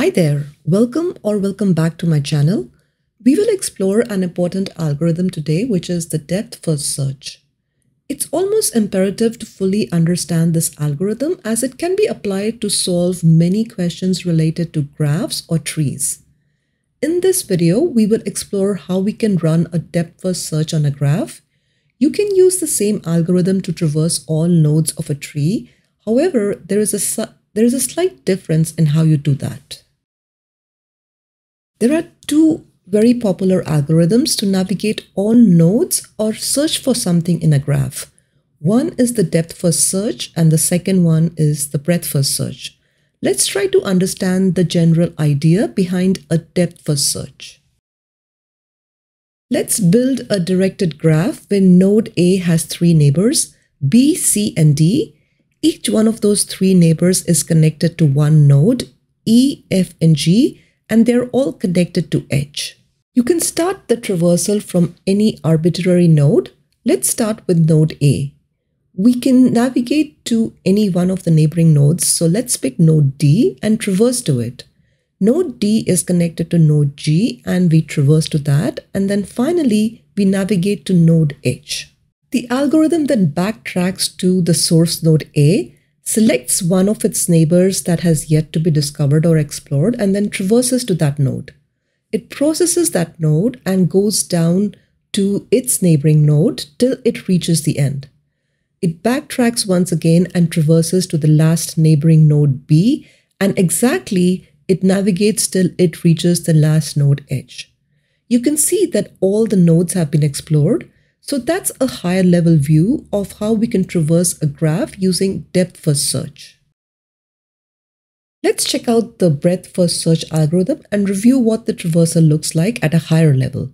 Hi there, welcome or welcome back to my channel. We will explore an important algorithm today, which is the depth first search. It's almost imperative to fully understand this algorithm as it can be applied to solve many questions related to graphs or trees. In this video, we will explore how we can run a depth first search on a graph. You can use the same algorithm to traverse all nodes of a tree. However, there is a, there is a slight difference in how you do that. There are two very popular algorithms to navigate all nodes or search for something in a graph. One is the depth first search and the second one is the breadth first search. Let's try to understand the general idea behind a depth first search. Let's build a directed graph when node A has three neighbors, B, C, and D. Each one of those three neighbors is connected to one node, E, F, and G, and they're all connected to H. You can start the traversal from any arbitrary node. Let's start with node A. We can navigate to any one of the neighboring nodes. So let's pick node D and traverse to it. Node D is connected to node G and we traverse to that. And then finally, we navigate to node H. The algorithm then backtracks to the source node A selects one of its neighbors that has yet to be discovered or explored, and then traverses to that node. It processes that node and goes down to its neighboring node till it reaches the end. It backtracks once again and traverses to the last neighboring node B, and exactly it navigates till it reaches the last node H. You can see that all the nodes have been explored, so that's a higher level view of how we can traverse a graph using depth first search. Let's check out the breadth first search algorithm and review what the traversal looks like at a higher level.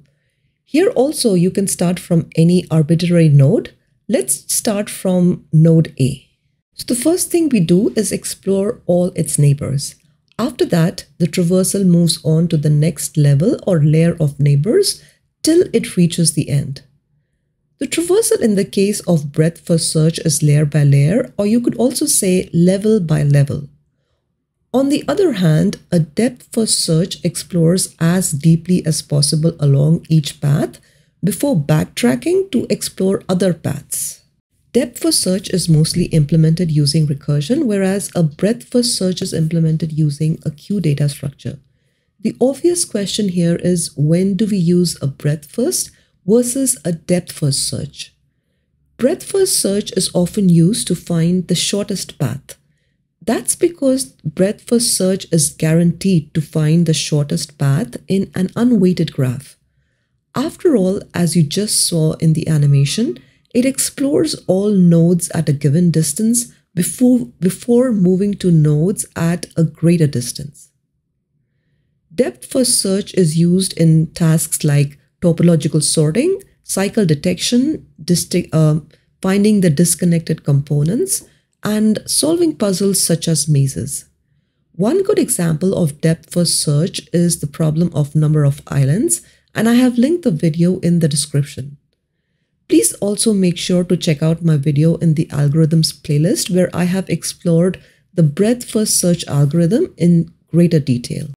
Here also you can start from any arbitrary node. Let's start from node A. So the first thing we do is explore all its neighbors. After that, the traversal moves on to the next level or layer of neighbors till it reaches the end. The traversal in the case of breadth first search is layer by layer, or you could also say level by level. On the other hand, a depth first search explores as deeply as possible along each path before backtracking to explore other paths. Depth first search is mostly implemented using recursion, whereas a breadth first search is implemented using a queue data structure. The obvious question here is when do we use a breadth first versus a depth first search. Breadth first search is often used to find the shortest path. That's because breadth first search is guaranteed to find the shortest path in an unweighted graph. After all, as you just saw in the animation, it explores all nodes at a given distance before, before moving to nodes at a greater distance. Depth first search is used in tasks like topological sorting, cycle detection, uh, finding the disconnected components, and solving puzzles such as mazes. One good example of depth first search is the problem of number of islands, and I have linked the video in the description. Please also make sure to check out my video in the algorithms playlist where I have explored the breadth first search algorithm in greater detail.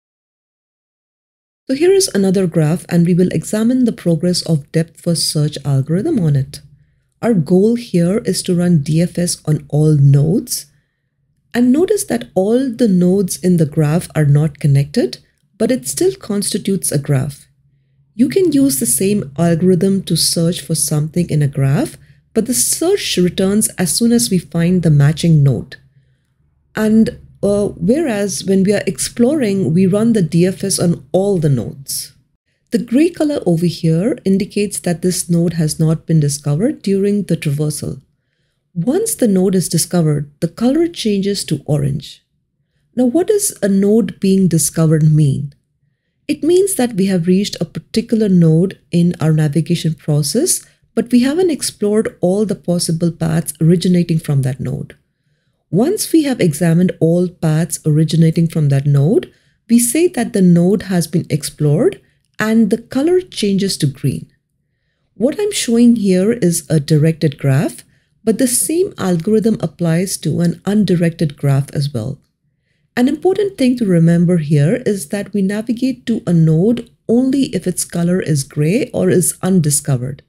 So here is another graph and we will examine the progress of depth first search algorithm on it. Our goal here is to run DFS on all nodes. And notice that all the nodes in the graph are not connected, but it still constitutes a graph. You can use the same algorithm to search for something in a graph, but the search returns as soon as we find the matching node. And uh, whereas when we are exploring, we run the DFS on all the nodes. The gray color over here indicates that this node has not been discovered during the traversal. Once the node is discovered, the color changes to orange. Now, what does a node being discovered mean? It means that we have reached a particular node in our navigation process, but we haven't explored all the possible paths originating from that node. Once we have examined all paths originating from that node, we say that the node has been explored and the color changes to green. What I'm showing here is a directed graph, but the same algorithm applies to an undirected graph as well. An important thing to remember here is that we navigate to a node only if its color is gray or is undiscovered.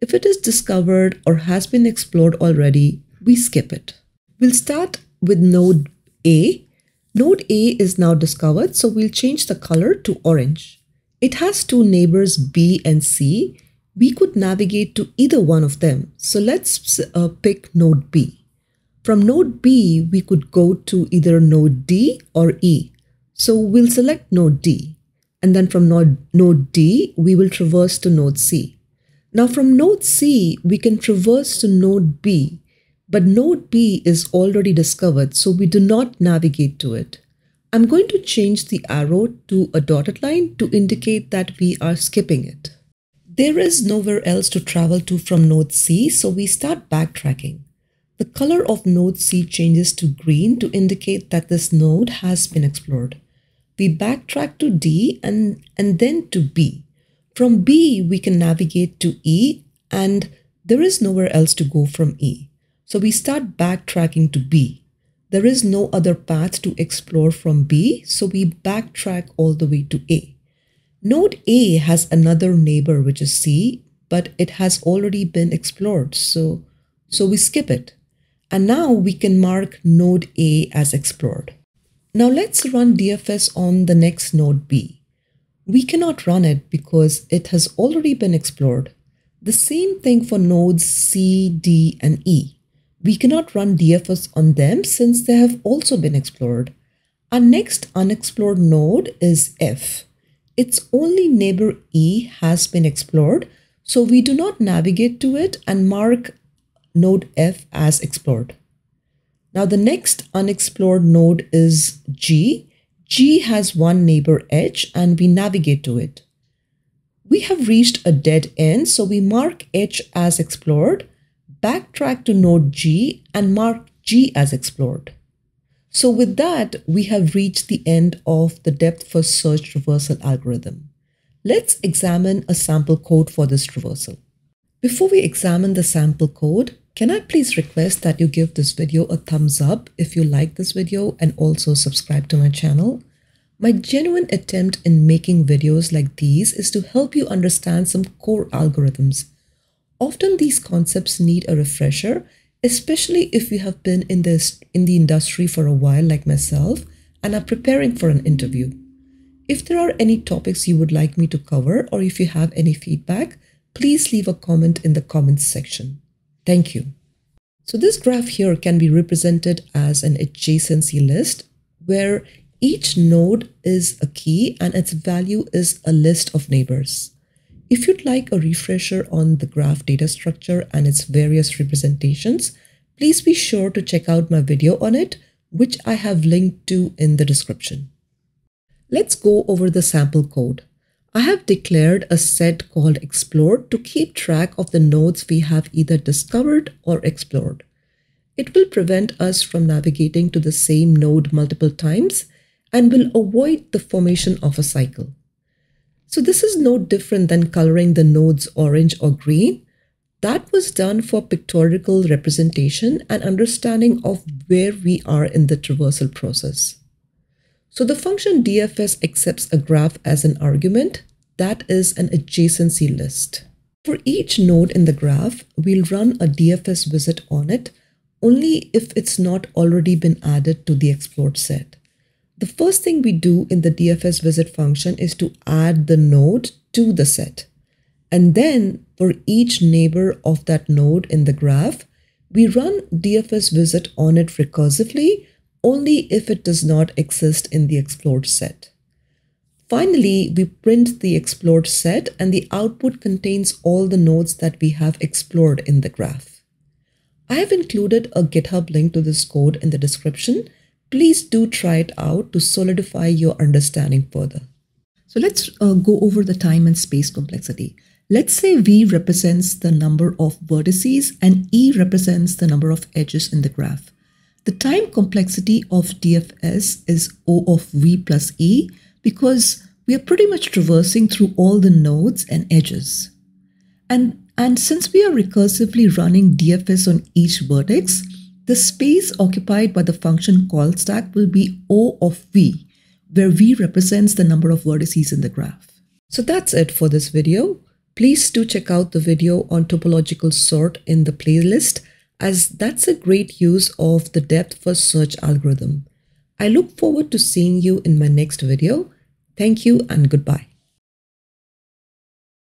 If it is discovered or has been explored already, we skip it. We'll start with node A. Node A is now discovered, so we'll change the color to orange. It has two neighbors B and C. We could navigate to either one of them. So let's uh, pick node B. From node B, we could go to either node D or E. So we'll select node D. And then from node, node D, we will traverse to node C. Now from node C, we can traverse to node B, but node B is already discovered, so we do not navigate to it. I'm going to change the arrow to a dotted line to indicate that we are skipping it. There is nowhere else to travel to from node C, so we start backtracking. The color of node C changes to green to indicate that this node has been explored. We backtrack to D and, and then to B. From B, we can navigate to E and there is nowhere else to go from E. So we start backtracking to B. There is no other path to explore from B, so we backtrack all the way to A. Node A has another neighbor, which is C, but it has already been explored, so, so we skip it. And now we can mark node A as explored. Now let's run DFS on the next node B. We cannot run it because it has already been explored. The same thing for nodes C, D, and E. We cannot run DFS on them since they have also been explored. Our next unexplored node is F. Its only neighbor E has been explored, so we do not navigate to it and mark node F as explored. Now the next unexplored node is G. G has one neighbor H and we navigate to it. We have reached a dead end, so we mark H as explored, backtrack to node G and mark G as explored. So with that, we have reached the end of the depth first search traversal algorithm. Let's examine a sample code for this traversal. Before we examine the sample code, can I please request that you give this video a thumbs up if you like this video and also subscribe to my channel? My genuine attempt in making videos like these is to help you understand some core algorithms. Often these concepts need a refresher, especially if you have been in this in the industry for a while like myself and are preparing for an interview. If there are any topics you would like me to cover or if you have any feedback, please leave a comment in the comments section. Thank you. So this graph here can be represented as an adjacency list where each node is a key and its value is a list of neighbors. If you'd like a refresher on the graph data structure and its various representations, please be sure to check out my video on it, which I have linked to in the description. Let's go over the sample code. I have declared a set called explored to keep track of the nodes we have either discovered or explored. It will prevent us from navigating to the same node multiple times and will avoid the formation of a cycle. So this is no different than coloring the nodes orange or green. That was done for pictorial representation and understanding of where we are in the traversal process. So the function DFS accepts a graph as an argument. That is an adjacency list. For each node in the graph, we'll run a DFS visit on it only if it's not already been added to the explored set. The first thing we do in the DFS visit function is to add the node to the set. And then for each neighbor of that node in the graph, we run DFS visit on it recursively only if it does not exist in the explored set. Finally, we print the explored set and the output contains all the nodes that we have explored in the graph. I have included a GitHub link to this code in the description. Please do try it out to solidify your understanding further. So let's uh, go over the time and space complexity. Let's say V represents the number of vertices and E represents the number of edges in the graph. The time complexity of DFS is O of V plus E because we are pretty much traversing through all the nodes and edges. And, and since we are recursively running DFS on each vertex, the space occupied by the function call stack will be O of V, where V represents the number of vertices in the graph. So that's it for this video. Please do check out the video on topological sort in the playlist as that's a great use of the depth first search algorithm. I look forward to seeing you in my next video. Thank you and goodbye.